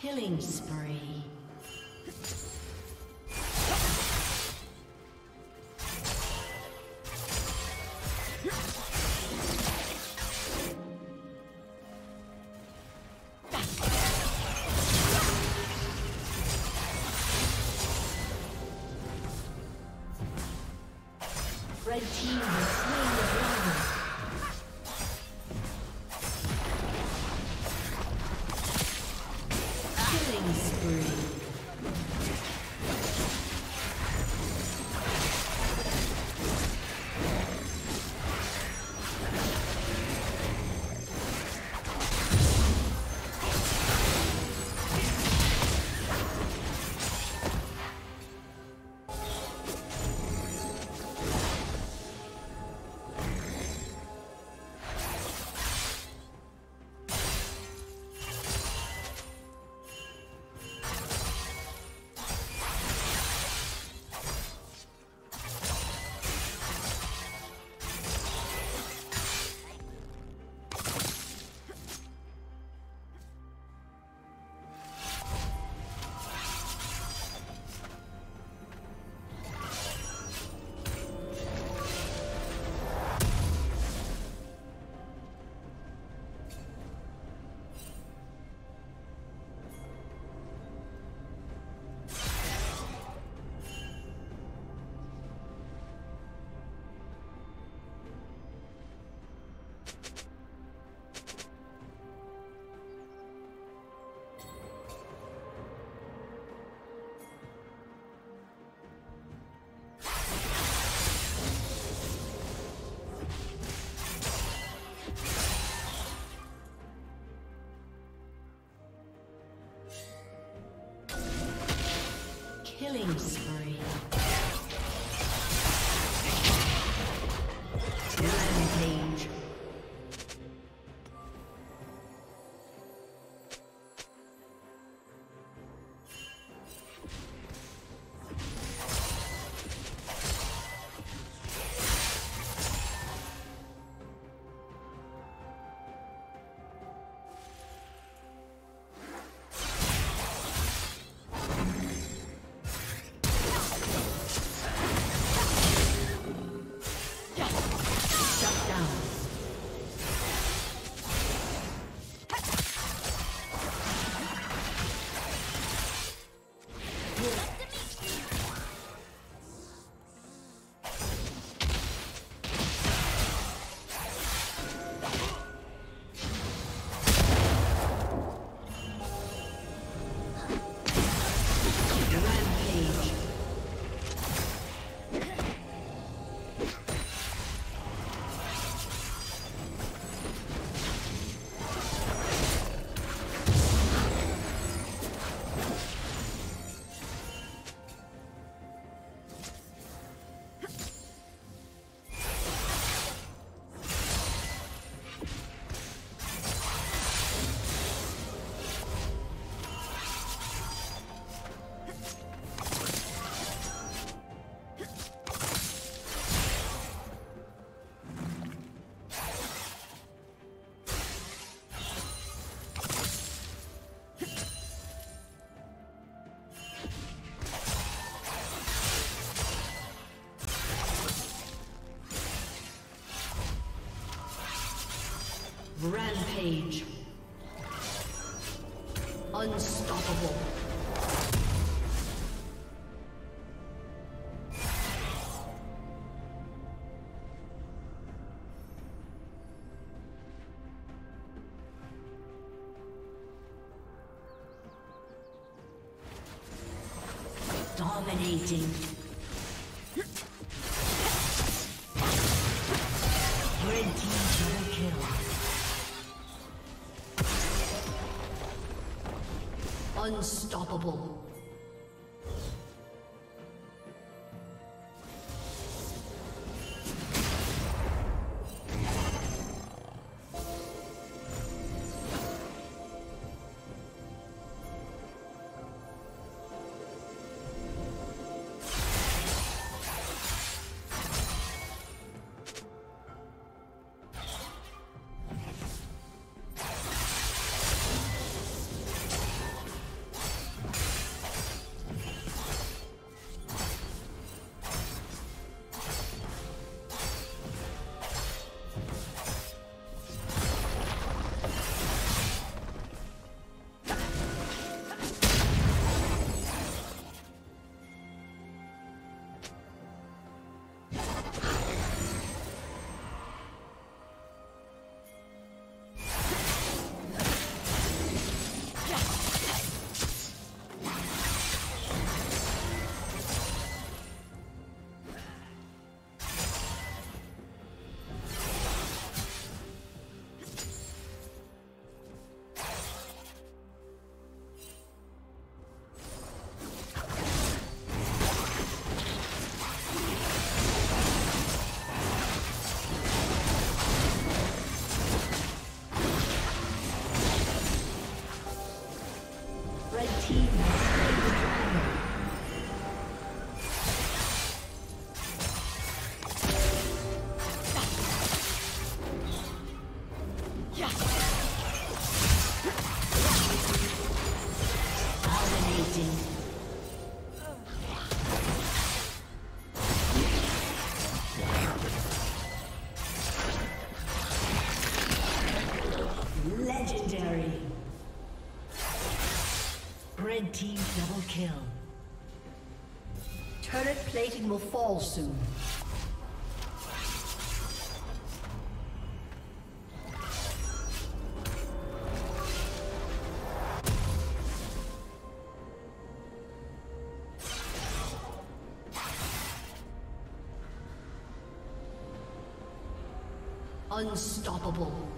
Killing spree. Killing Rampage. Unstoppable. Dominating. Unstoppable. Kill. Turret plating will fall soon. Unstoppable.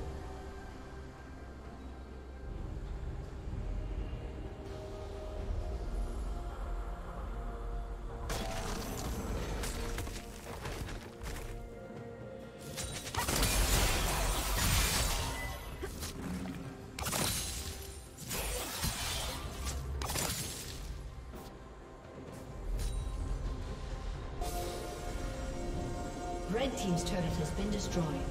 Destroyed.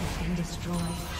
Has been destroyed.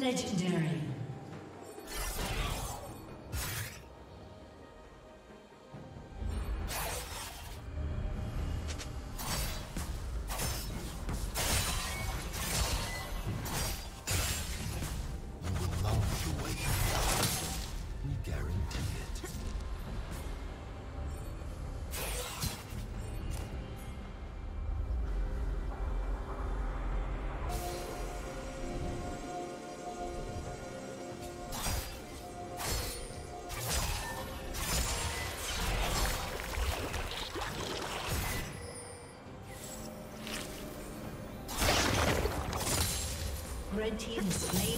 Legendary. team slain.